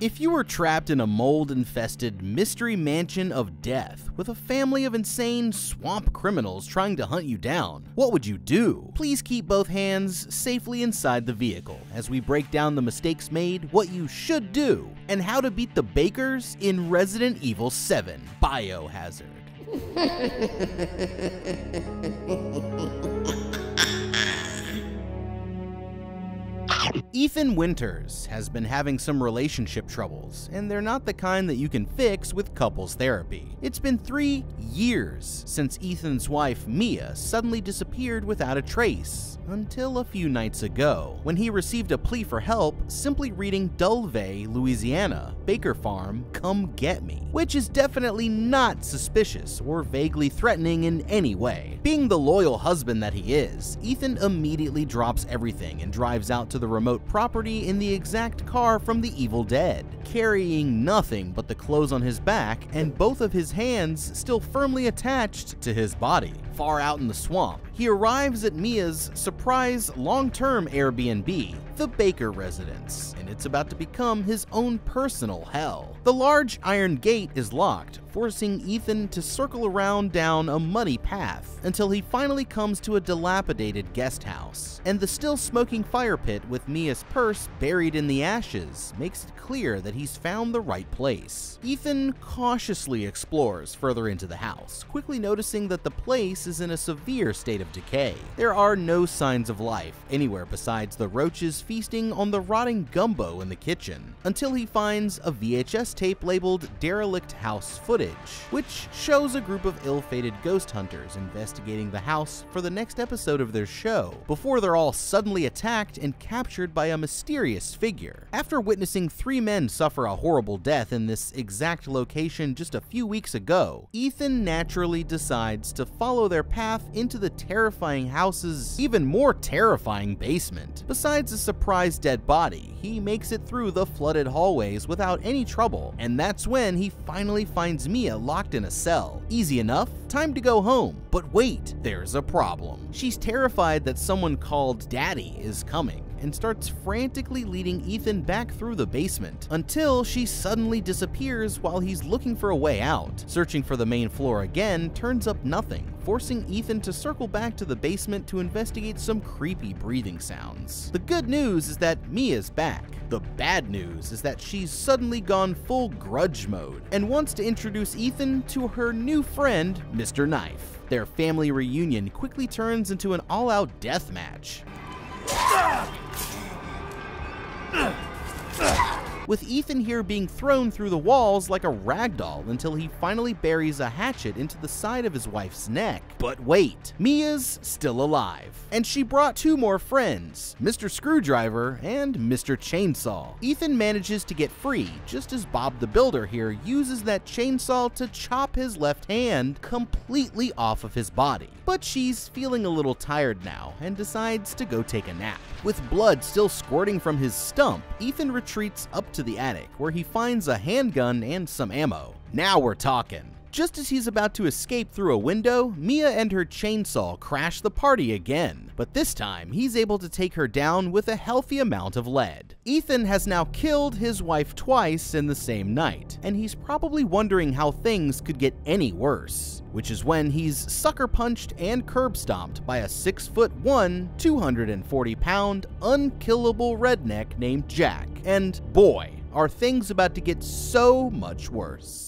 If you were trapped in a mold-infested mystery mansion of death with a family of insane swamp criminals trying to hunt you down, what would you do? Please keep both hands safely inside the vehicle as we break down the mistakes made, what you should do, and how to beat the Bakers in Resident Evil 7 Biohazard. Ethan Winters has been having some relationship troubles, and they're not the kind that you can fix with couples therapy. It's been three years since Ethan's wife, Mia, suddenly disappeared without a trace, until a few nights ago, when he received a plea for help simply reading Dulvey, Louisiana, Baker Farm, Come Get Me, which is definitely not suspicious or vaguely threatening in any way. Being the loyal husband that he is, Ethan immediately drops everything and drives out to the remote property in the exact car from the Evil Dead, carrying nothing but the clothes on his back and both of his hands still firmly attached to his body. Far out in the swamp, he arrives at Mia's surprise long-term Airbnb, the Baker residence, and it's about to become his own personal hell. The large iron gate is locked, forcing Ethan to circle around down a muddy path until he finally comes to a dilapidated guest house. And the still smoking fire pit with Mia's purse buried in the ashes makes it clear that he's found the right place. Ethan cautiously explores further into the house, quickly noticing that the place is in a severe state of decay. There are no signs of life anywhere besides the roaches feasting on the rotting gumbo in the kitchen, until he finds a VHS tape labeled Derelict House Footage, which shows a group of ill-fated ghost hunters investigating the house for the next episode of their show, before they're all suddenly attacked and captured by a mysterious figure. After witnessing three men suffer a horrible death in this exact location just a few weeks ago, Ethan naturally decides to follow their path into the terrifying house's even more terrifying basement. Besides a surprise dead body, he makes it through the flooded hallways without any trouble, and that's when he finally finds Mia locked in a cell. Easy enough, time to go home. But wait, there's a problem. She's terrified that someone called Daddy is coming and starts frantically leading Ethan back through the basement until she suddenly disappears while he's looking for a way out. Searching for the main floor again turns up nothing, forcing Ethan to circle back to the basement to investigate some creepy breathing sounds. The good news is that Mia's back. The bad news is that she's suddenly gone full grudge mode and wants to introduce Ethan to her new friend, Mr. Knife. Their family reunion quickly turns into an all-out death match. With Ethan here being thrown through the walls like a ragdoll until he finally buries a hatchet into the side of his wife's neck. But wait, Mia's still alive, and she brought two more friends, Mr. Screwdriver and Mr. Chainsaw. Ethan manages to get free just as Bob the Builder here uses that chainsaw to chop his left hand completely off of his body. But she's feeling a little tired now and decides to go take a nap. With blood still squirting from his stump, Ethan retreats up to the attic, where he finds a handgun and some ammo. Now we're talking. Just as he's about to escape through a window, Mia and her chainsaw crash the party again, but this time he's able to take her down with a healthy amount of lead. Ethan has now killed his wife twice in the same night, and he's probably wondering how things could get any worse, which is when he's sucker punched and curb stomped by a 6 foot 1, 240 pound, unkillable redneck named Jack. And boy, are things about to get so much worse.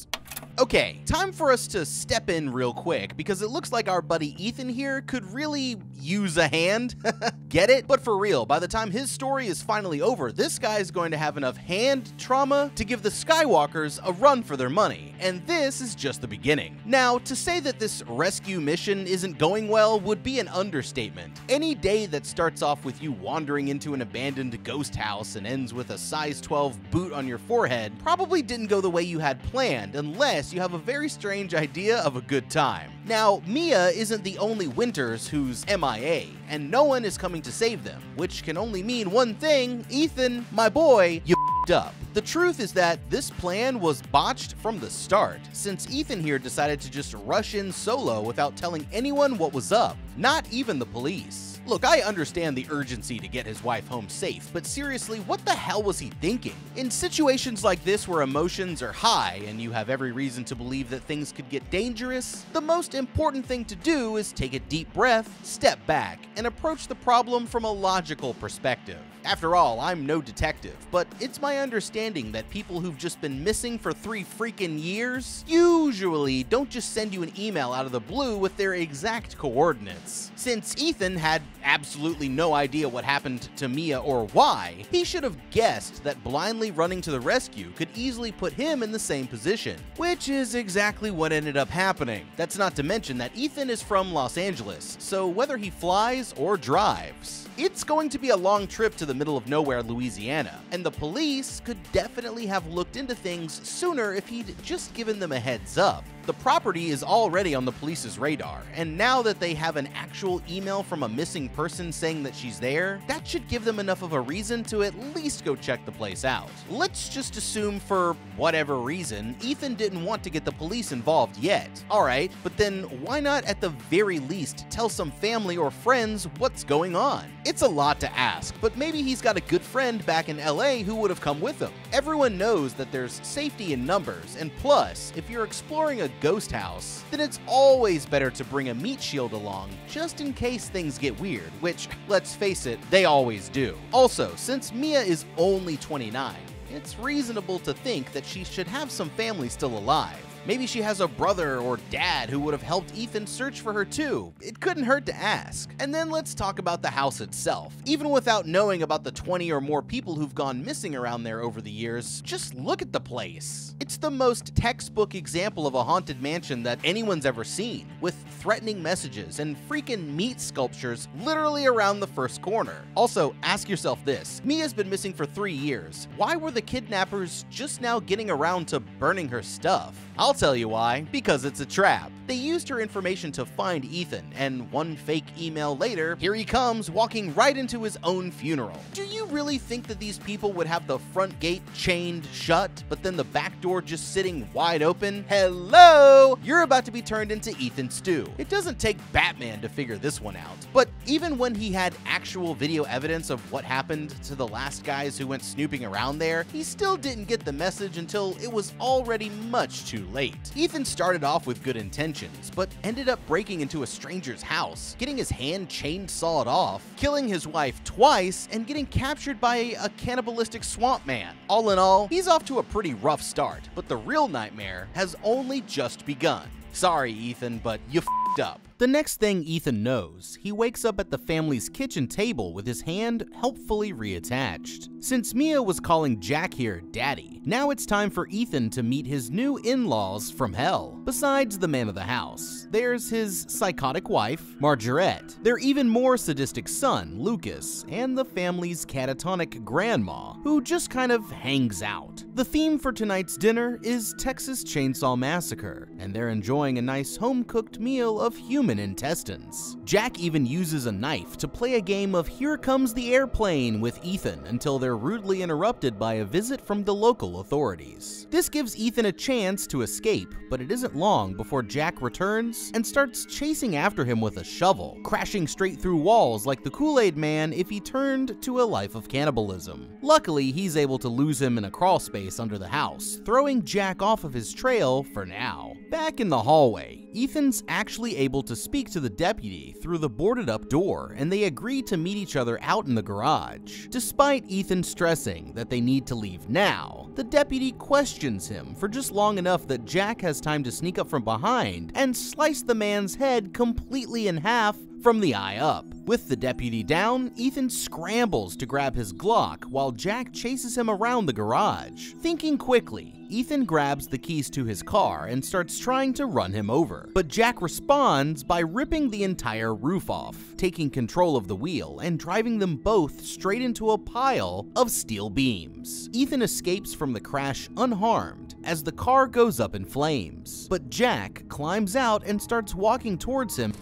Okay, time for us to step in real quick because it looks like our buddy Ethan here could really use a hand. Get it? But for real, by the time his story is finally over, this guy is going to have enough hand trauma to give the Skywalkers a run for their money. And this is just the beginning. Now, to say that this rescue mission isn't going well would be an understatement. Any day that starts off with you wandering into an abandoned ghost house and ends with a size 12 boot on your forehead probably didn't go the way you had planned unless you have a very strange idea of a good time. Now, Mia isn't the only Winters who's MIA, and no one is coming to save them, which can only mean one thing Ethan, my boy, you up. The truth is that this plan was botched from the start, since Ethan here decided to just rush in solo without telling anyone what was up, not even the police. Look, I understand the urgency to get his wife home safe, but seriously, what the hell was he thinking? In situations like this where emotions are high and you have every reason to believe that things could get dangerous, the most important thing to do is take a deep breath, step back, and approach the problem from a logical perspective. After all, I'm no detective, but it's my understanding that people who've just been missing for three freaking years usually don't just send you an email out of the blue with their exact coordinates. Since Ethan had absolutely no idea what happened to Mia or why, he should have guessed that blindly running to the rescue could easily put him in the same position, which is exactly what ended up happening. That's not to mention that Ethan is from Los Angeles, so whether he flies or drives, it's going to be a long trip to the middle of nowhere, Louisiana, and the police could definitely have looked into things sooner if he'd just given them a heads up. The property is already on the police's radar, and now that they have an actual email from a missing person saying that she's there, that should give them enough of a reason to at least go check the place out. Let's just assume for whatever reason, Ethan didn't want to get the police involved yet. Alright, but then why not at the very least tell some family or friends what's going on? It's a lot to ask, but maybe he's got a good friend back in LA who would have come with him. Everyone knows that there's safety in numbers, and plus, if you're exploring a ghost house, then it's always better to bring a meat shield along just in case things get weird, which, let's face it, they always do. Also, since Mia is only 29, it's reasonable to think that she should have some family still alive. Maybe she has a brother or dad who would have helped Ethan search for her too. It couldn't hurt to ask. And then let's talk about the house itself. Even without knowing about the 20 or more people who've gone missing around there over the years, just look at the place. It's the most textbook example of a haunted mansion that anyone's ever seen, with threatening messages and freaking meat sculptures literally around the first corner. Also, ask yourself this Mia's been missing for three years. Why were the kidnappers just now getting around to burning her stuff? I'll tell you why. Because it's a trap. They used her information to find Ethan, and one fake email later, here he comes walking right into his own funeral. Do you really think that these people would have the front gate chained shut, but then the back door just sitting wide open? Hello! You're about to be turned into Ethan Stew. It doesn't take Batman to figure this one out. But even when he had actual video evidence of what happened to the last guys who went snooping around there, he still didn't get the message until it was already much too late. Ethan started off with good intentions, but ended up breaking into a stranger's house, getting his hand chainsawed off, killing his wife twice, and getting captured by a cannibalistic swamp man. All in all, he's off to a pretty rough start, but the real nightmare has only just begun. Sorry, Ethan, but you f***ed up. The next thing Ethan knows, he wakes up at the family's kitchen table with his hand helpfully reattached. Since Mia was calling Jack here daddy, now it's time for Ethan to meet his new in-laws from hell. Besides the man of the house, there's his psychotic wife, Marguerite, their even more sadistic son, Lucas, and the family's catatonic grandma, who just kind of hangs out. The theme for tonight's dinner is Texas Chainsaw Massacre, and they're enjoying a nice home-cooked meal of human intestines. Jack even uses a knife to play a game of Here Comes the Airplane with Ethan until they're rudely interrupted by a visit from the local authorities. This gives Ethan a chance to escape, but it isn't long before Jack returns and starts chasing after him with a shovel, crashing straight through walls like the Kool-Aid Man if he turned to a life of cannibalism. Luckily, he's able to lose him in a crawl space under the house, throwing Jack off of his trail for now. Back in the hallway, Ethan's actually able to speak to the deputy through the boarded up door, and they agree to meet each other out in the garage. Despite Ethan stressing that they need to leave now, the deputy questions him for just long enough that Jack has time to sneak up from behind and slice the man's head completely in half from the eye up. With the deputy down, Ethan scrambles to grab his Glock while Jack chases him around the garage. Thinking quickly, Ethan grabs the keys to his car and starts trying to run him over. But Jack responds by ripping the entire roof off, taking control of the wheel and driving them both straight into a pile of steel beams. Ethan escapes from the crash unharmed as the car goes up in flames. But Jack climbs out and starts walking towards him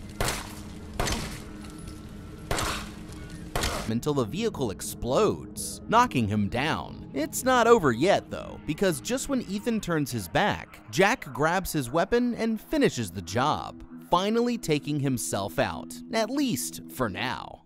until the vehicle explodes, knocking him down. It's not over yet though, because just when Ethan turns his back, Jack grabs his weapon and finishes the job, finally taking himself out, at least for now.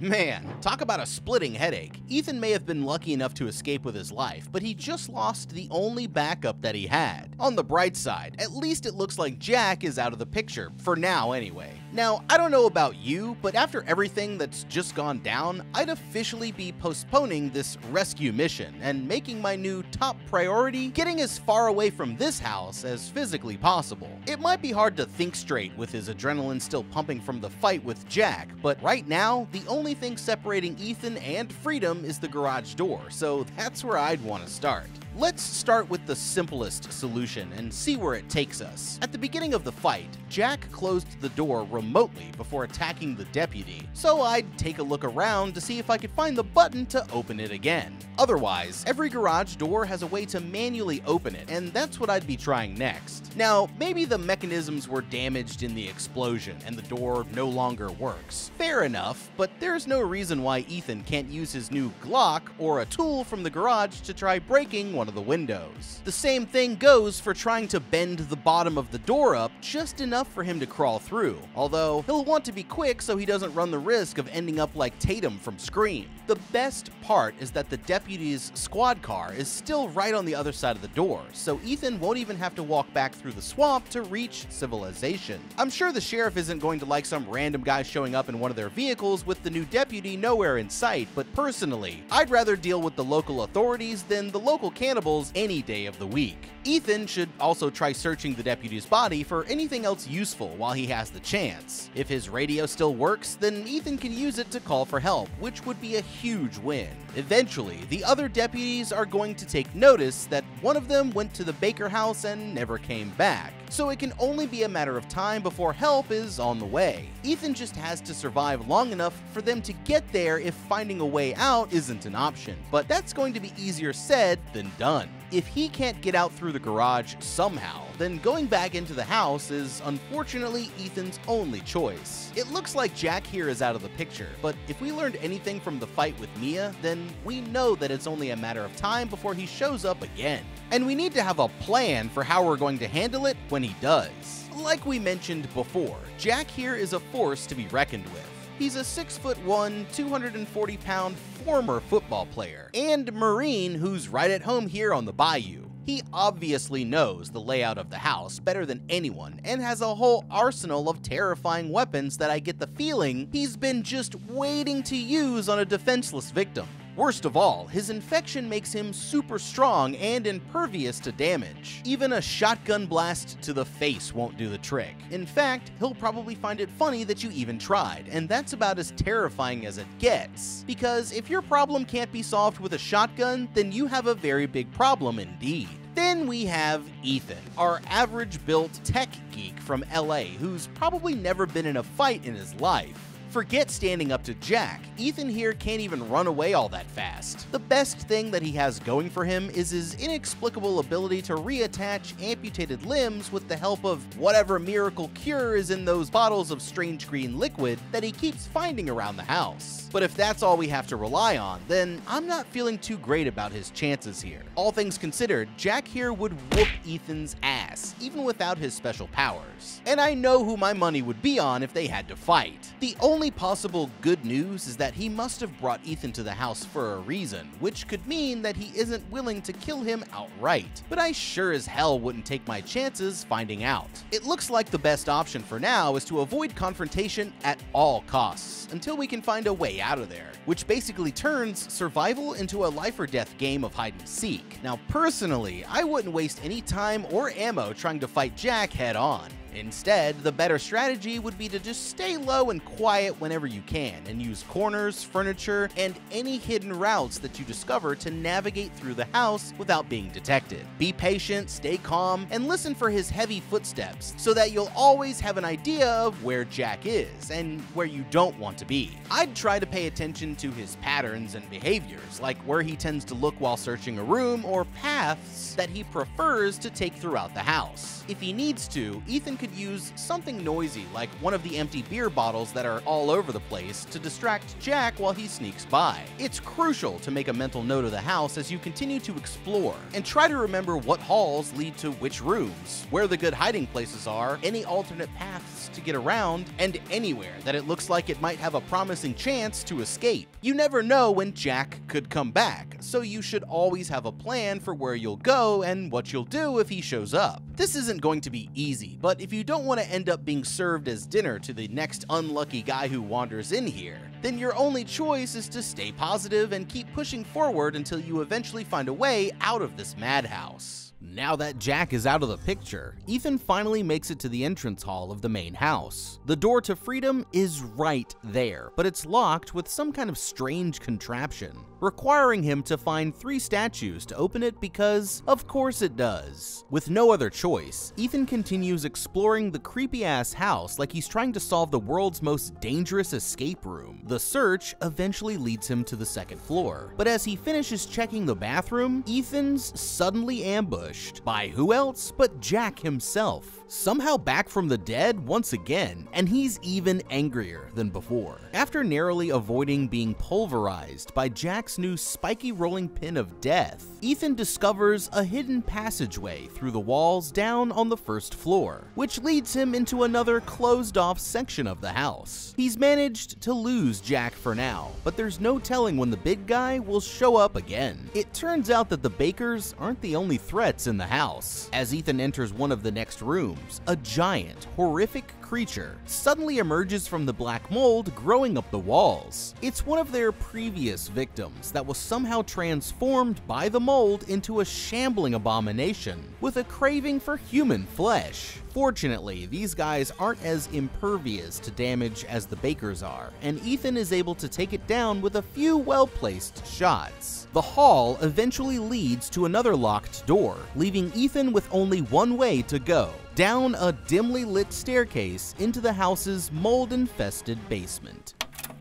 Man, talk about a splitting headache. Ethan may have been lucky enough to escape with his life, but he just lost the only backup that he had. On the bright side, at least it looks like Jack is out of the picture, for now anyway. Now, I don't know about you, but after everything that's just gone down, I'd officially be postponing this rescue mission and making my new top priority getting as far away from this house as physically possible. It might be hard to think straight with his adrenaline still pumping from the fight with Jack, but right now, the only thing separating Ethan and Freedom is the garage door, so that's where I'd want to start. Let's start with the simplest solution and see where it takes us. At the beginning of the fight, Jack closed the door remotely before attacking the deputy, so I'd take a look around to see if I could find the button to open it again. Otherwise, every garage door has a way to manually open it, and that's what I'd be trying next. Now, maybe the mechanisms were damaged in the explosion and the door no longer works. Fair enough, but there's no reason why Ethan can't use his new Glock or a tool from the garage to try breaking one of the windows. The same thing goes for trying to bend the bottom of the door up just enough for him to crawl through, although he'll want to be quick so he doesn't run the risk of ending up like Tatum from Scream. The best part is that the deputy's squad car is still right on the other side of the door, so Ethan won't even have to walk back through the swamp to reach civilization. I'm sure the sheriff isn't going to like some random guy showing up in one of their vehicles with the new deputy nowhere in sight, but personally, I'd rather deal with the local authorities than the local cannibals any day of the week. Ethan should also try searching the deputy's body for anything else useful while he has the chance. If his radio still works, then Ethan can use it to call for help, which would be a huge win. Eventually, the other deputies are going to take notice that one of them went to the Baker house and never came back, so it can only be a matter of time before help is on the way. Ethan just has to survive long enough for them to get there if finding a way out isn't an option, but that's going to be easier said than done. If he can't get out through the garage somehow, then going back into the house is unfortunately Ethan's only choice. It looks like Jack here is out of the picture, but if we learned anything from the fight with Mia, then we know that it's only a matter of time before he shows up again. And we need to have a plan for how we're going to handle it when he does. Like we mentioned before, Jack here is a force to be reckoned with. He's a 6'1, 240 pound former football player, and Marine who's right at home here on the Bayou. He obviously knows the layout of the house better than anyone and has a whole arsenal of terrifying weapons that I get the feeling he's been just waiting to use on a defenseless victim. Worst of all, his infection makes him super strong and impervious to damage. Even a shotgun blast to the face won't do the trick. In fact, he'll probably find it funny that you even tried, and that's about as terrifying as it gets. Because if your problem can't be solved with a shotgun, then you have a very big problem indeed. Then we have Ethan, our average built tech geek from LA who's probably never been in a fight in his life. Forget standing up to Jack, Ethan here can't even run away all that fast. The best thing that he has going for him is his inexplicable ability to reattach amputated limbs with the help of whatever miracle cure is in those bottles of strange green liquid that he keeps finding around the house. But if that's all we have to rely on, then I'm not feeling too great about his chances here. All things considered, Jack here would whoop Ethan's ass, even without his special powers. And I know who my money would be on if they had to fight. The only possible good news is that he must have brought Ethan to the house for a reason, which could mean that he isn't willing to kill him outright. But I sure as hell wouldn't take my chances finding out. It looks like the best option for now is to avoid confrontation at all costs, until we can find a way out of there, which basically turns survival into a life or death game of hide and seek. Now personally, I wouldn't waste any time or ammo trying to fight Jack head on. Instead, the better strategy would be to just stay low and quiet whenever you can, and use corners, furniture, and any hidden routes that you discover to navigate through the house without being detected. Be patient, stay calm, and listen for his heavy footsteps, so that you'll always have an idea of where Jack is, and where you don't want to be. I'd try to pay attention to his patterns and behaviors, like where he tends to look while searching a room, or paths that he prefers to take throughout the house. If he needs to, Ethan could use something noisy like one of the empty beer bottles that are all over the place to distract Jack while he sneaks by. It's crucial to make a mental note of the house as you continue to explore, and try to remember what halls lead to which rooms, where the good hiding places are, any alternate paths to get around, and anywhere that it looks like it might have a promising chance to escape. You never know when Jack could come back, so you should always have a plan for where you'll go and what you'll do if he shows up. This isn't going to be easy, but if you don't want to end up being served as dinner to the next unlucky guy who wanders in here, then your only choice is to stay positive and keep pushing forward until you eventually find a way out of this madhouse. Now that Jack is out of the picture, Ethan finally makes it to the entrance hall of the main house. The door to freedom is right there, but it's locked with some kind of strange contraption, requiring him to find three statues to open it because, of course it does. With no other choice, Ethan continues exploring the creepy-ass house like he's trying to solve the world's most dangerous escape room. The search eventually leads him to the second floor, but as he finishes checking the bathroom, Ethan's suddenly ambushed by who else but Jack himself somehow back from the dead once again, and he's even angrier than before. After narrowly avoiding being pulverized by Jack's new spiky rolling pin of death, Ethan discovers a hidden passageway through the walls down on the first floor, which leads him into another closed off section of the house. He's managed to lose Jack for now, but there's no telling when the big guy will show up again. It turns out that the Bakers aren't the only threats in the house. As Ethan enters one of the next rooms, a giant, horrific creature suddenly emerges from the black mold growing up the walls. It's one of their previous victims that was somehow transformed by the mold into a shambling abomination with a craving for human flesh. Fortunately, these guys aren't as impervious to damage as the Bakers are, and Ethan is able to take it down with a few well-placed shots. The hall eventually leads to another locked door, leaving Ethan with only one way to go, down a dimly lit staircase into the house's mold-infested basement.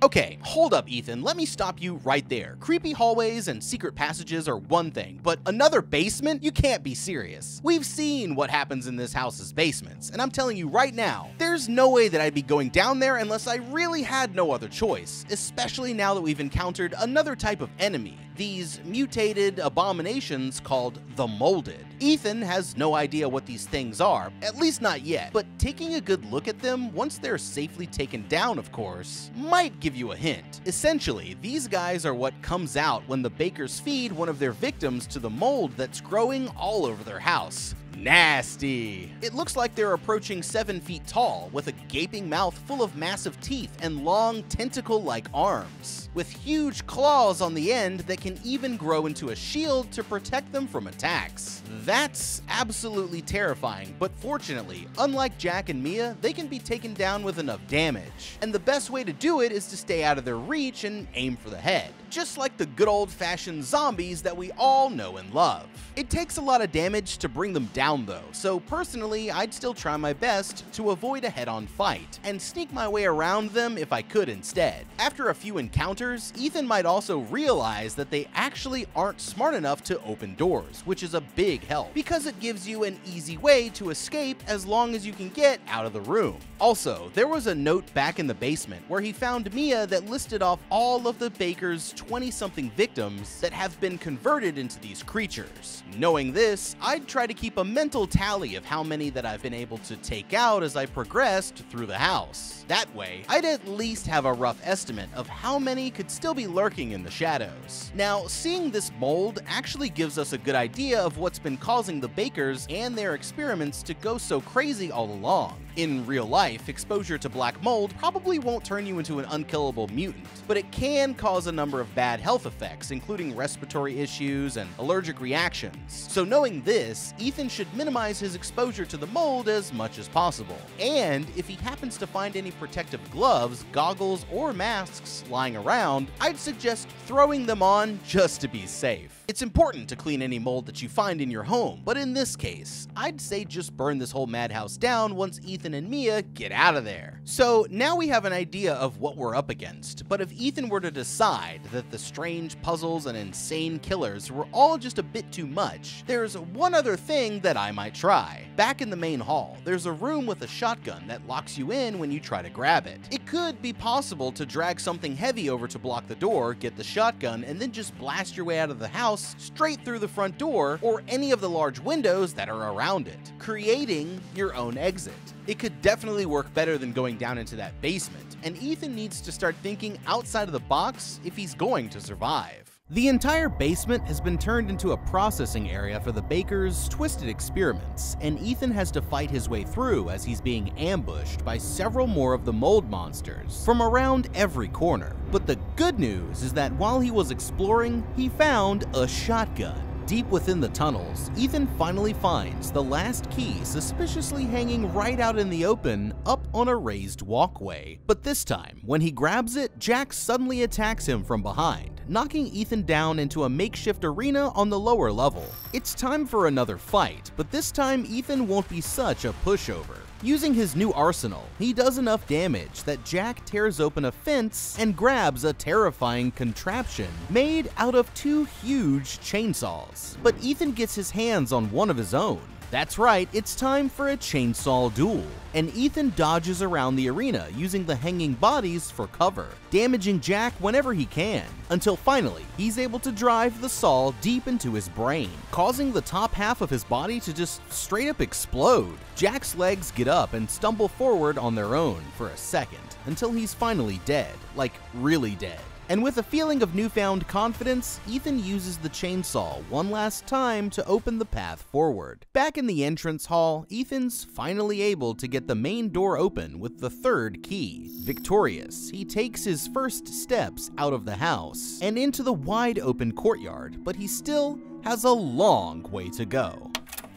Okay, hold up, Ethan. Let me stop you right there. Creepy hallways and secret passages are one thing, but another basement? You can't be serious. We've seen what happens in this house's basements, and I'm telling you right now, there's no way that I'd be going down there unless I really had no other choice, especially now that we've encountered another type of enemy, these mutated abominations called the Molded. Ethan has no idea what these things are, at least not yet, but taking a good look at them, once they're safely taken down of course, might give you a hint. Essentially, these guys are what comes out when the bakers feed one of their victims to the mold that's growing all over their house nasty. It looks like they're approaching 7 feet tall, with a gaping mouth full of massive teeth and long tentacle-like arms, with huge claws on the end that can even grow into a shield to protect them from attacks. That's absolutely terrifying, but fortunately, unlike Jack and Mia, they can be taken down with enough damage, and the best way to do it is to stay out of their reach and aim for the head, just like the good old-fashioned zombies that we all know and love. It takes a lot of damage to bring them down though, so personally I'd still try my best to avoid a head-on fight, and sneak my way around them if I could instead. After a few encounters, Ethan might also realize that they actually aren't smart enough to open doors, which is a big help, because it gives you an easy way to escape as long as you can get out of the room. Also, there was a note back in the basement where he found Mia that listed off all of the Baker's 20-something victims that have been converted into these creatures. Knowing this, I'd try to keep a mental tally of how many that I've been able to take out as I progressed through the house. That way, I'd at least have a rough estimate of how many could still be lurking in the shadows. Now, seeing this mold actually gives us a good idea of what's been causing the bakers and their experiments to go so crazy all along. In real life, exposure to black mold probably won't turn you into an unkillable mutant, but it can cause a number of bad health effects, including respiratory issues and allergic reactions. So knowing this, Ethan should minimize his exposure to the mold as much as possible. And if he happens to find any protective gloves, goggles, or masks lying around, I'd suggest throwing them on just to be safe. It's important to clean any mold that you find in your home, but in this case, I'd say just burn this whole madhouse down once Ethan and Mia get out of there. So now we have an idea of what we're up against, but if Ethan were to decide that the strange puzzles and insane killers were all just a bit too much, there's one other thing that I might try. Back in the main hall, there's a room with a shotgun that locks you in when you try to grab it. It could be possible to drag something heavy over to block the door, get the shotgun, and then just blast your way out of the house straight through the front door or any of the large windows that are around it, creating your own exit. It could definitely work better than going down into that basement, and Ethan needs to start thinking outside of the box if he's going to survive. The entire basement has been turned into a processing area for the Baker's twisted experiments, and Ethan has to fight his way through as he's being ambushed by several more of the mold monsters from around every corner. But the good news is that while he was exploring, he found a shotgun. Deep within the tunnels, Ethan finally finds the last key suspiciously hanging right out in the open up on a raised walkway. But this time, when he grabs it, Jack suddenly attacks him from behind, knocking Ethan down into a makeshift arena on the lower level. It's time for another fight, but this time Ethan won't be such a pushover. Using his new arsenal, he does enough damage that Jack tears open a fence and grabs a terrifying contraption made out of two huge chainsaws. But Ethan gets his hands on one of his own, that's right, it's time for a chainsaw duel, and Ethan dodges around the arena using the hanging bodies for cover, damaging Jack whenever he can, until finally he's able to drive the saw deep into his brain, causing the top half of his body to just straight up explode. Jack's legs get up and stumble forward on their own for a second, until he's finally dead, like really dead. And with a feeling of newfound confidence, Ethan uses the chainsaw one last time to open the path forward. Back in the entrance hall, Ethan's finally able to get the main door open with the third key. Victorious, he takes his first steps out of the house and into the wide open courtyard, but he still has a long way to go.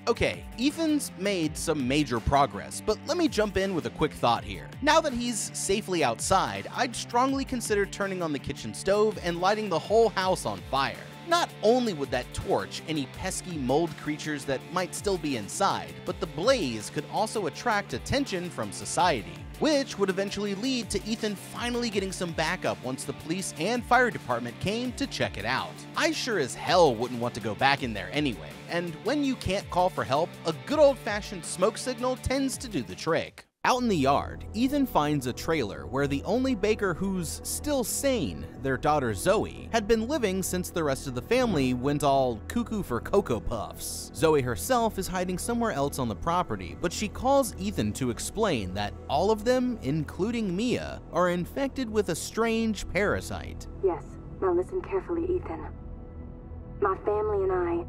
Okay, Ethan's made some major progress, but let me jump in with a quick thought here. Now that he's safely outside, I'd strongly consider turning on the kitchen stove and lighting the whole house on fire. Not only would that torch any pesky mold creatures that might still be inside, but the blaze could also attract attention from society which would eventually lead to Ethan finally getting some backup once the police and fire department came to check it out. I sure as hell wouldn't want to go back in there anyway, and when you can't call for help, a good old fashioned smoke signal tends to do the trick. Out in the yard, Ethan finds a trailer where the only baker who's still sane, their daughter Zoe, had been living since the rest of the family went all cuckoo for Cocoa Puffs. Zoe herself is hiding somewhere else on the property, but she calls Ethan to explain that all of them, including Mia, are infected with a strange parasite. Yes, now listen carefully, Ethan. My family and I,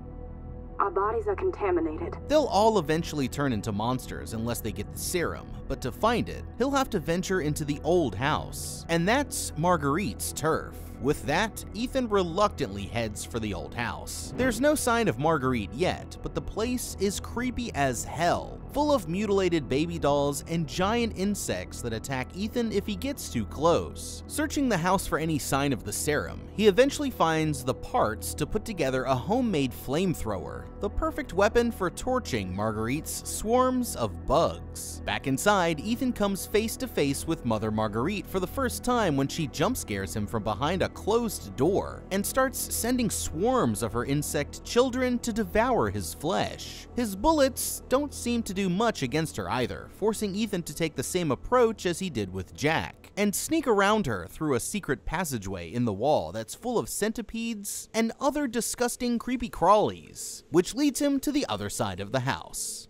our bodies are contaminated. They'll all eventually turn into monsters unless they get the serum, but to find it, he'll have to venture into the old house. And that's Marguerite's turf. With that, Ethan reluctantly heads for the old house. There's no sign of Marguerite yet, but the place is creepy as hell, full of mutilated baby dolls and giant insects that attack Ethan if he gets too close. Searching the house for any sign of the serum, he eventually finds the parts to put together a homemade flamethrower, the perfect weapon for torching Marguerite's swarms of bugs. Back inside, Ethan comes face to face with Mother Marguerite for the first time when she jump scares him from behind a closed door and starts sending swarms of her insect children to devour his flesh. His bullets don't seem to do much against her either, forcing Ethan to take the same approach as he did with Jack, and sneak around her through a secret passageway in the wall that's full of centipedes and other disgusting creepy crawlies, which leads him to the other side of the house.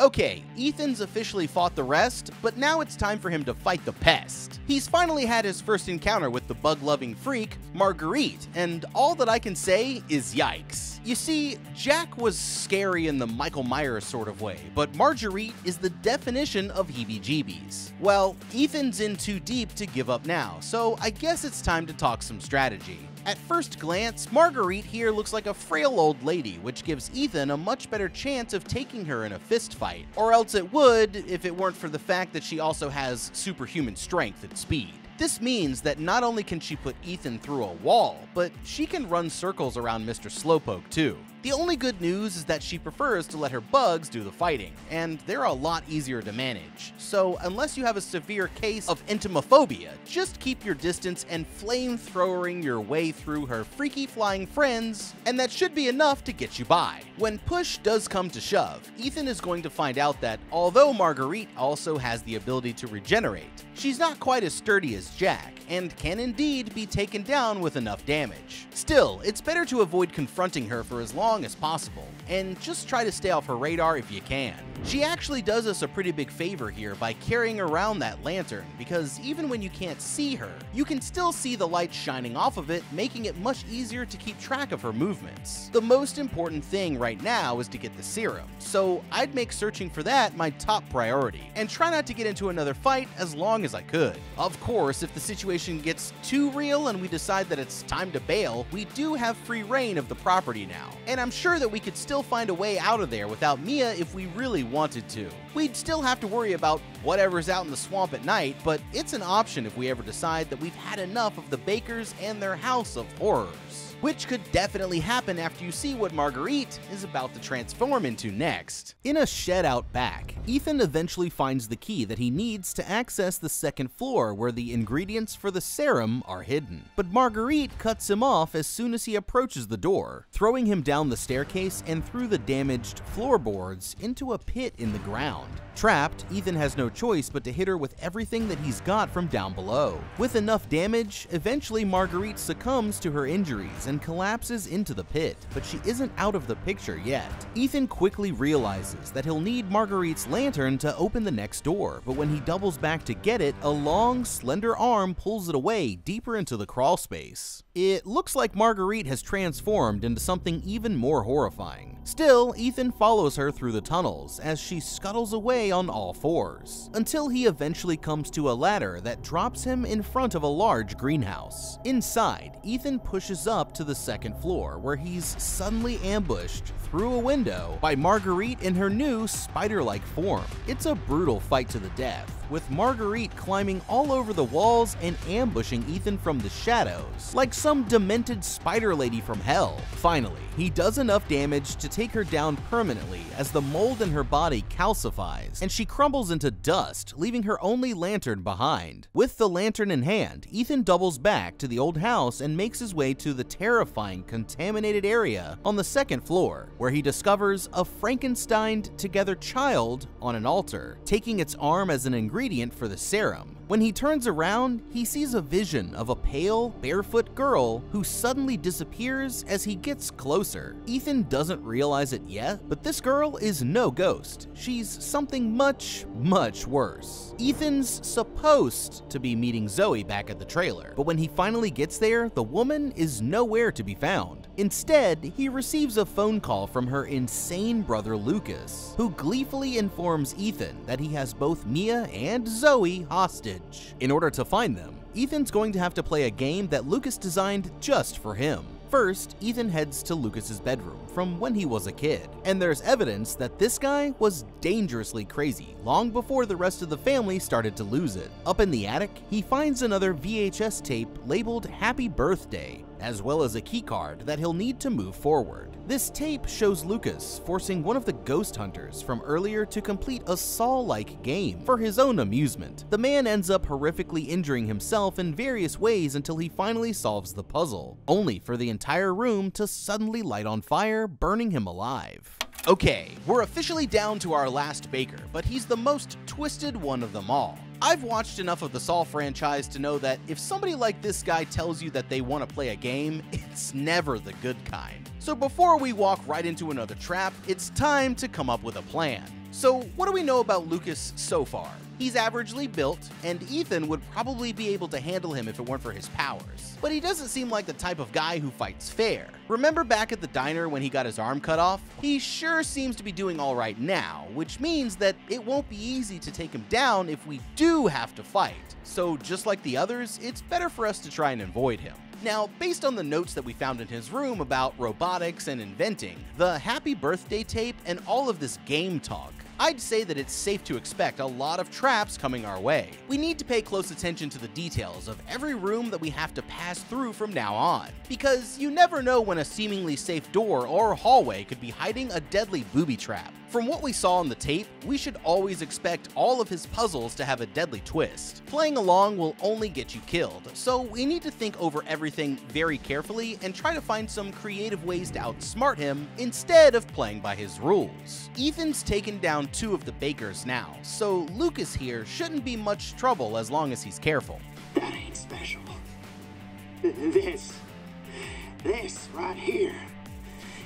Okay, Ethan's officially fought the rest, but now it's time for him to fight the pest. He's finally had his first encounter with the bug-loving freak, Marguerite, and all that I can say is yikes. You see, Jack was scary in the Michael Myers sort of way, but Marguerite is the definition of heebie-jeebies. Well, Ethan's in too deep to give up now, so I guess it's time to talk some strategy. At first glance, Marguerite here looks like a frail old lady, which gives Ethan a much better chance of taking her in a fist fight, or else it would if it weren't for the fact that she also has superhuman strength and speed. This means that not only can she put Ethan through a wall, but she can run circles around Mr. Slowpoke too. The only good news is that she prefers to let her bugs do the fighting, and they're a lot easier to manage. So, unless you have a severe case of entomophobia, just keep your distance and flamethrowering your way through her freaky flying friends, and that should be enough to get you by. When push does come to shove, Ethan is going to find out that although Marguerite also has the ability to regenerate, she's not quite as sturdy as Jack, and can indeed be taken down with enough damage. Still, it's better to avoid confronting her for as long as possible, and just try to stay off her radar if you can. She actually does us a pretty big favor here by carrying around that lantern, because even when you can't see her, you can still see the light shining off of it, making it much easier to keep track of her movements. The most important thing right now is to get the serum, so I'd make searching for that my top priority, and try not to get into another fight as long as I could. Of course, if the situation gets too real and we decide that it's time to bail, we do have free reign of the property now, and I'm sure that we could still find a way out of there without Mia if we really wanted to. We'd still have to worry about whatever's out in the swamp at night, but it's an option if we ever decide that we've had enough of the Bakers and their house of horrors which could definitely happen after you see what Marguerite is about to transform into next. In a shed out back, Ethan eventually finds the key that he needs to access the second floor where the ingredients for the serum are hidden. But Marguerite cuts him off as soon as he approaches the door, throwing him down the staircase and through the damaged floorboards into a pit in the ground. Trapped, Ethan has no choice but to hit her with everything that he's got from down below. With enough damage, eventually Marguerite succumbs to her injuries and collapses into the pit, but she isn't out of the picture yet. Ethan quickly realizes that he'll need Marguerite's lantern to open the next door, but when he doubles back to get it, a long, slender arm pulls it away deeper into the crawl space. It looks like Marguerite has transformed into something even more horrifying. Still, Ethan follows her through the tunnels as she scuttles away on all fours, until he eventually comes to a ladder that drops him in front of a large greenhouse. Inside, Ethan pushes up to the second floor where he's suddenly ambushed through a window by Marguerite in her new spider-like form. It's a brutal fight to the death, with Marguerite climbing all over the walls and ambushing Ethan from the shadows, like some demented spider lady from hell. Finally, he does enough damage to take her down permanently as the mold in her body calcifies, and she crumbles into dust, leaving her only lantern behind. With the lantern in hand, Ethan doubles back to the old house and makes his way to the terrifying contaminated area on the second floor, where he discovers a Frankensteined together child on an altar, taking its arm as an ingredient for the serum. When he turns around, he sees a vision of a pale, barefoot girl who suddenly disappears as he gets closer. Ethan doesn't realize it yet, but this girl is no ghost. She's something much, much worse. Ethan's supposed to be meeting Zoe back at the trailer, but when he finally gets there, the woman is nowhere to be found. Instead, he receives a phone call from her insane brother Lucas, who gleefully informs Ethan that he has both Mia and Zoe hostage. In order to find them, Ethan's going to have to play a game that Lucas designed just for him. First, Ethan heads to Lucas's bedroom from when he was a kid, and there's evidence that this guy was dangerously crazy long before the rest of the family started to lose it. Up in the attic, he finds another VHS tape labeled Happy Birthday, as well as a keycard that he'll need to move forward. This tape shows Lucas forcing one of the ghost hunters from earlier to complete a Saw-like game for his own amusement. The man ends up horrifically injuring himself in various ways until he finally solves the puzzle, only for the entire room to suddenly light on fire, burning him alive. Okay, we're officially down to our last Baker, but he's the most twisted one of them all. I've watched enough of the Saw franchise to know that if somebody like this guy tells you that they want to play a game, it's never the good kind. So before we walk right into another trap, it's time to come up with a plan. So what do we know about Lucas so far? He's averagely built, and Ethan would probably be able to handle him if it weren't for his powers. But he doesn't seem like the type of guy who fights fair. Remember back at the diner when he got his arm cut off? He sure seems to be doing alright now, which means that it won't be easy to take him down if we do have to fight. So just like the others, it's better for us to try and avoid him. Now, based on the notes that we found in his room about robotics and inventing, the happy birthday tape, and all of this game talk, I'd say that it's safe to expect a lot of traps coming our way. We need to pay close attention to the details of every room that we have to pass through from now on, because you never know when a seemingly safe door or hallway could be hiding a deadly booby trap. From what we saw on the tape, we should always expect all of his puzzles to have a deadly twist. Playing along will only get you killed, so we need to think over everything very carefully and try to find some creative ways to outsmart him instead of playing by his rules. Ethan's taken down two of the bakers now, so Lucas here shouldn't be much trouble as long as he's careful. That ain't special. This, this right here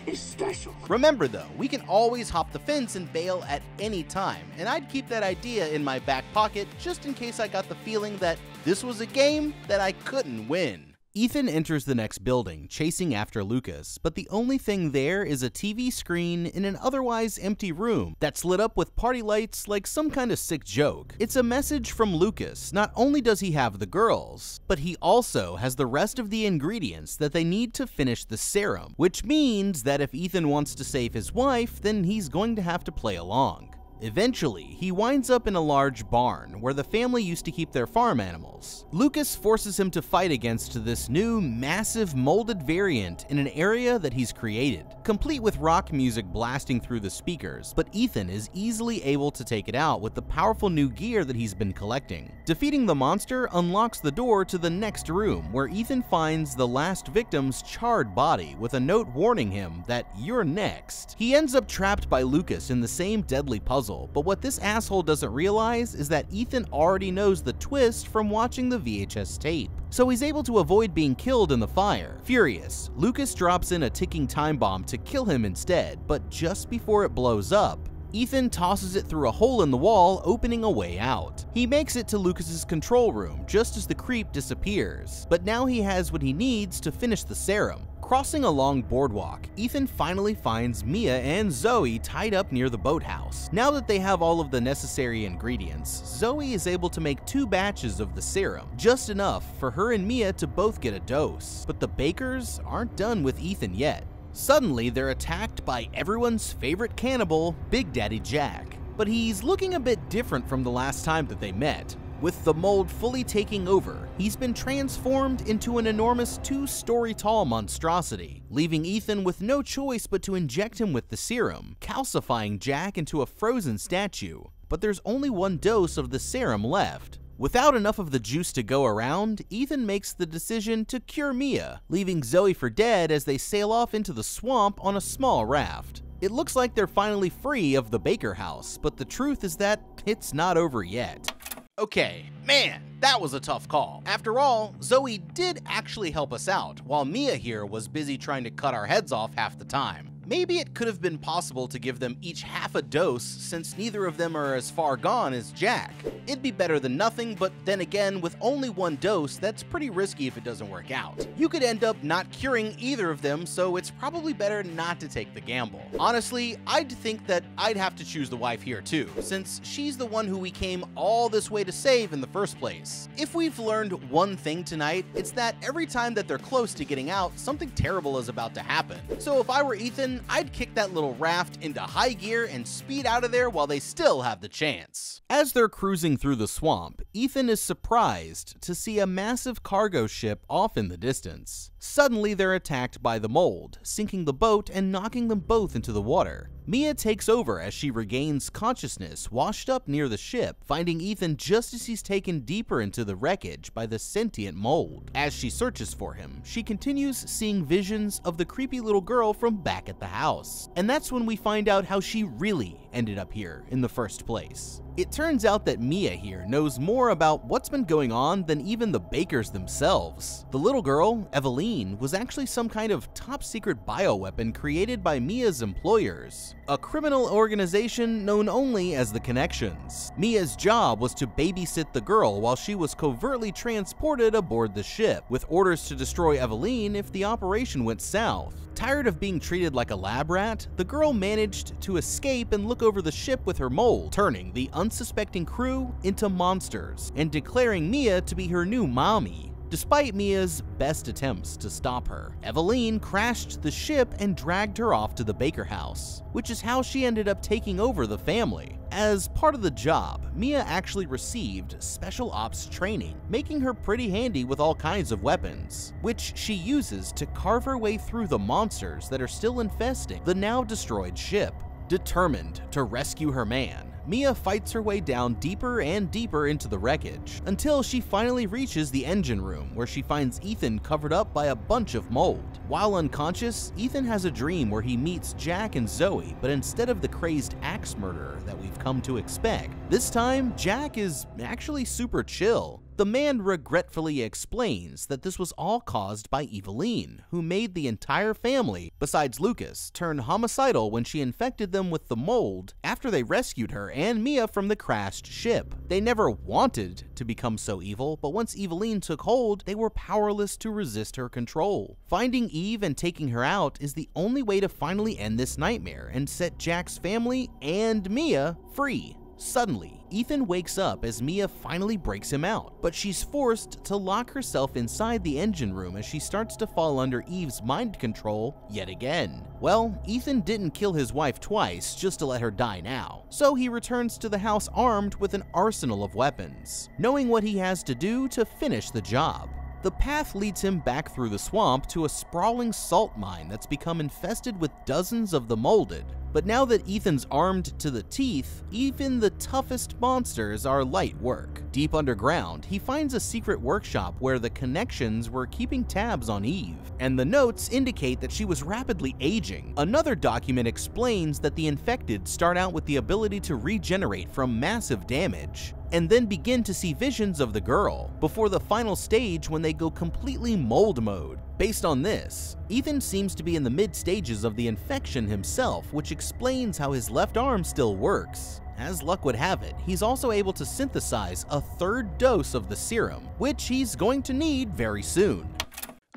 is special. Remember though, we can always hop the fence and bail at any time, and I'd keep that idea in my back pocket just in case I got the feeling that this was a game that I couldn't win. Ethan enters the next building, chasing after Lucas, but the only thing there is a TV screen in an otherwise empty room that's lit up with party lights like some kind of sick joke. It's a message from Lucas. Not only does he have the girls, but he also has the rest of the ingredients that they need to finish the serum, which means that if Ethan wants to save his wife, then he's going to have to play along. Eventually, he winds up in a large barn where the family used to keep their farm animals. Lucas forces him to fight against this new, massive, molded variant in an area that he's created, complete with rock music blasting through the speakers, but Ethan is easily able to take it out with the powerful new gear that he's been collecting. Defeating the monster unlocks the door to the next room, where Ethan finds the last victim's charred body with a note warning him that you're next. He ends up trapped by Lucas in the same deadly puzzle puzzle, but what this asshole doesn't realize is that Ethan already knows the twist from watching the VHS tape. So he's able to avoid being killed in the fire. Furious, Lucas drops in a ticking time bomb to kill him instead, but just before it blows up, Ethan tosses it through a hole in the wall, opening a way out. He makes it to Lucas's control room just as the creep disappears, but now he has what he needs to finish the serum. Crossing a long boardwalk, Ethan finally finds Mia and Zoe tied up near the boathouse. Now that they have all of the necessary ingredients, Zoe is able to make two batches of the serum, just enough for her and Mia to both get a dose. But the bakers aren't done with Ethan yet. Suddenly, they're attacked by everyone's favorite cannibal, Big Daddy Jack. But he's looking a bit different from the last time that they met. With the mold fully taking over, he's been transformed into an enormous two-story tall monstrosity, leaving Ethan with no choice but to inject him with the serum, calcifying Jack into a frozen statue. But there's only one dose of the serum left, Without enough of the juice to go around, Ethan makes the decision to cure Mia, leaving Zoe for dead as they sail off into the swamp on a small raft. It looks like they're finally free of the Baker house, but the truth is that it's not over yet. Okay, man, that was a tough call. After all, Zoe did actually help us out, while Mia here was busy trying to cut our heads off half the time. Maybe it could have been possible to give them each half a dose since neither of them are as far gone as Jack. It'd be better than nothing, but then again, with only one dose, that's pretty risky if it doesn't work out. You could end up not curing either of them, so it's probably better not to take the gamble. Honestly, I'd think that I'd have to choose the wife here too, since she's the one who we came all this way to save in the first place. If we've learned one thing tonight, it's that every time that they're close to getting out, something terrible is about to happen. So if I were Ethan, I'd kick that little raft into high gear and speed out of there while they still have the chance. As they're cruising through the swamp, Ethan is surprised to see a massive cargo ship off in the distance. Suddenly, they're attacked by the mold, sinking the boat and knocking them both into the water. Mia takes over as she regains consciousness washed up near the ship, finding Ethan just as he's taken deeper into the wreckage by the sentient mold. As she searches for him, she continues seeing visions of the creepy little girl from back at the house. And that's when we find out how she really ended up here in the first place. It turns out that Mia here knows more about what's been going on than even the Bakers themselves. The little girl, Eveline, was actually some kind of top secret bioweapon created by Mia's employers, a criminal organization known only as the Connections. Mia's job was to babysit the girl while she was covertly transported aboard the ship, with orders to destroy Eveline if the operation went south. Tired of being treated like a lab rat, the girl managed to escape and look over the ship with her mole, turning the unsuspecting crew into monsters and declaring Mia to be her new mommy. Despite Mia's best attempts to stop her, Eveline crashed the ship and dragged her off to the Baker house, which is how she ended up taking over the family. As part of the job, Mia actually received special ops training, making her pretty handy with all kinds of weapons, which she uses to carve her way through the monsters that are still infesting the now destroyed ship. Determined to rescue her man, Mia fights her way down deeper and deeper into the wreckage until she finally reaches the engine room where she finds Ethan covered up by a bunch of mold. While unconscious, Ethan has a dream where he meets Jack and Zoe, but instead of the crazed axe murderer that we've come to expect, this time Jack is actually super chill. The man regretfully explains that this was all caused by Eveline, who made the entire family, besides Lucas, turn homicidal when she infected them with the mold after they rescued her and Mia from the crashed ship. They never wanted to become so evil, but once Eveline took hold, they were powerless to resist her control. Finding Eve and taking her out is the only way to finally end this nightmare and set Jack's family and Mia free. Suddenly, Ethan wakes up as Mia finally breaks him out, but she's forced to lock herself inside the engine room as she starts to fall under Eve's mind control yet again. Well, Ethan didn't kill his wife twice just to let her die now, so he returns to the house armed with an arsenal of weapons, knowing what he has to do to finish the job. The path leads him back through the swamp to a sprawling salt mine that's become infested with dozens of the molded. But now that Ethan's armed to the teeth, even the toughest monsters are light work. Deep underground, he finds a secret workshop where the connections were keeping tabs on Eve, and the notes indicate that she was rapidly aging. Another document explains that the infected start out with the ability to regenerate from massive damage, and then begin to see visions of the girl, before the final stage when they go completely mold mode. Based on this, Ethan seems to be in the mid stages of the infection himself, which explains how his left arm still works. As luck would have it, he's also able to synthesize a third dose of the serum, which he's going to need very soon.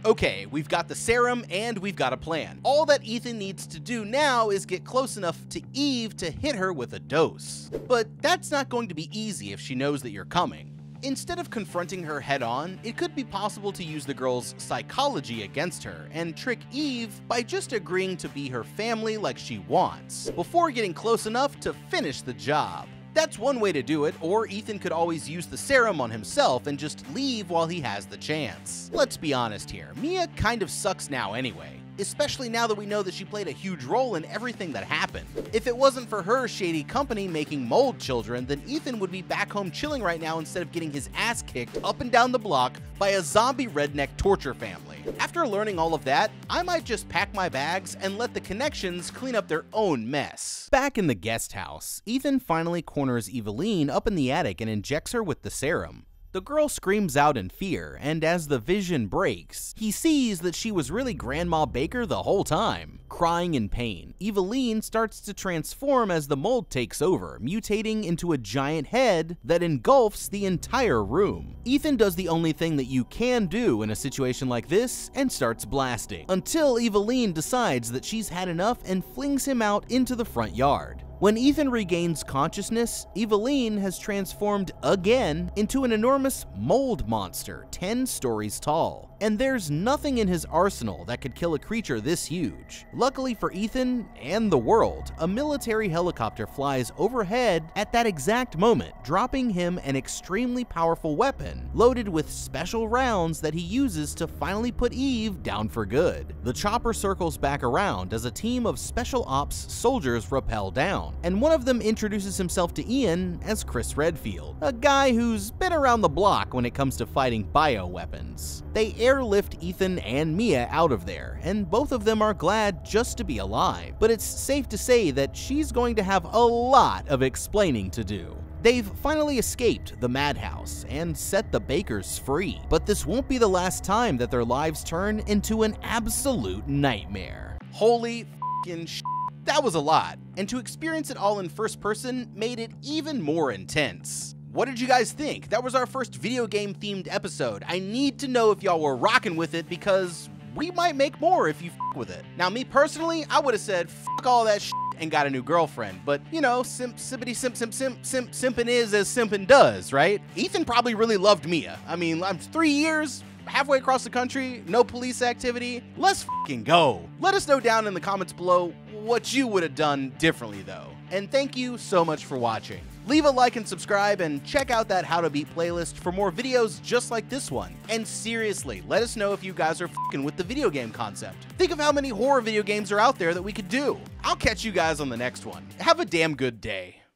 Okay, we've got the serum and we've got a plan. All that Ethan needs to do now is get close enough to Eve to hit her with a dose. But that's not going to be easy if she knows that you're coming. Instead of confronting her head on, it could be possible to use the girl's psychology against her and trick Eve by just agreeing to be her family like she wants, before getting close enough to finish the job. That's one way to do it, or Ethan could always use the serum on himself and just leave while he has the chance. Let's be honest here, Mia kind of sucks now anyway especially now that we know that she played a huge role in everything that happened. If it wasn't for her shady company making mold children, then Ethan would be back home chilling right now instead of getting his ass kicked up and down the block by a zombie redneck torture family. After learning all of that, I might just pack my bags and let the connections clean up their own mess. Back in the guest house, Ethan finally corners Eveline up in the attic and injects her with the serum. The girl screams out in fear, and as the vision breaks, he sees that she was really Grandma Baker the whole time. Crying in pain, Eveline starts to transform as the mold takes over, mutating into a giant head that engulfs the entire room. Ethan does the only thing that you can do in a situation like this and starts blasting, until Eveline decides that she's had enough and flings him out into the front yard. When Ethan regains consciousness, Eveline has transformed again into an enormous mold monster 10 stories tall and there's nothing in his arsenal that could kill a creature this huge. Luckily for Ethan and the world, a military helicopter flies overhead at that exact moment, dropping him an extremely powerful weapon loaded with special rounds that he uses to finally put Eve down for good. The chopper circles back around as a team of special ops soldiers rappel down, and one of them introduces himself to Ethan as Chris Redfield, a guy who's been around the block when it comes to fighting bioweapons. They airlift Ethan and Mia out of there, and both of them are glad just to be alive. But it's safe to say that she's going to have a lot of explaining to do. They've finally escaped the madhouse and set the Bakers free, but this won't be the last time that their lives turn into an absolute nightmare. Holy fing sh that was a lot, and to experience it all in first person made it even more intense. What did you guys think? That was our first video game themed episode. I need to know if y'all were rocking with it because we might make more if you with it. Now, me personally, I would have said fuck all that shit and got a new girlfriend. But, you know, simp, simpity, simp, simp, simp, simp, simpin is as simpin does, right? Ethan probably really loved Mia. I mean, I'm three years, halfway across the country, no police activity. Let's fucking go. Let us know down in the comments below what you would have done differently though. And thank you so much for watching. Leave a like and subscribe and check out that How to Beat playlist for more videos just like this one. And seriously, let us know if you guys are fucking with the video game concept. Think of how many horror video games are out there that we could do. I'll catch you guys on the next one. Have a damn good day.